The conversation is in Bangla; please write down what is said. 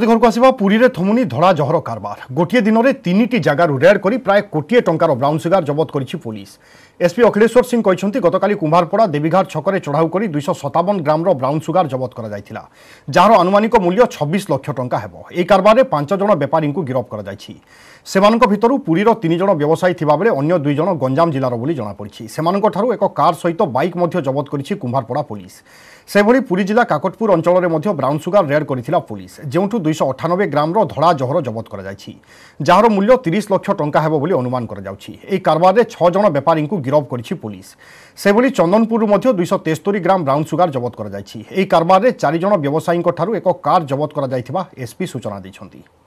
ঘরক আসবা পুরীরে থমুনি ধরা জহর কারবার গোটিয়ে দিনরে তিনটি জায়গার রেড করে প্রায় কোটিয়ে টঙ্কার ব্রাউন সুগার জবত করেছে পুলিশ এসপি অখিলেশ্বর সিং কিন্তু গতকাল কুম্ভারপড়া দেবীঘাট ছকরে চড়াও করে দুইশ সতাবন গ্রামর ব্রাউন সুগার জবত করা যাই যার আনুমানিক মূল্য ছবিশ লক্ষ টঙ্কা হব এই কারবারে পাঁচ জন বেপারী গিরফ করা যাই সেমান ভিতর পুরীর তিনজন ব্যবসায়ী থাকবে অন্য দুইজন গঞ্জাম জেলার বলে জনাপড়ি সেমানঠার এক কার সহ বাইক মধ্য জবত করেছে কুম্ভারপড়া পুলিশ সেভাবে পুরী জেলা কাকটপুর অঞ্চলের মধ্য ব্রাউন সুগার রেড করেছিল পুলিশ যেউঠু দুইশ ଅଠାନବେ ଗ୍ରାମର ଧଳା ଜହର ଜବତ କରାଯାଇଛି ଯାହାର ମୂଲ୍ୟ ତିରିଶ ଲକ୍ଷ ଟଙ୍କା ହେବ ବୋଲି ଅନୁମାନ କରାଯାଉଛି ଏହି କାରବାରରେ ଛଅ ଜଣ ବେପାରୀଙ୍କୁ ଗିରଫ କରିଛି ପୋଲିସ ସେଭଳି ଚନ୍ଦନପୁରରୁ ମଧ୍ୟ ଦୁଇଶହ ତେସ୍ତରୀ ଗ୍ରାମ ବ୍ରାଉନ୍ ସୁଗାର ଜବତ କରାଯାଇଛି ଏହି କାରବାରରେ ଚାରିଜଣ ବ୍ୟବସାୟୀଙ୍କଠାରୁ ଏକ କାର୍ ଜବତ କରାଯାଇଥିବା ଏସ୍ପି ସୂଚନା ଦେଇଛନ୍ତି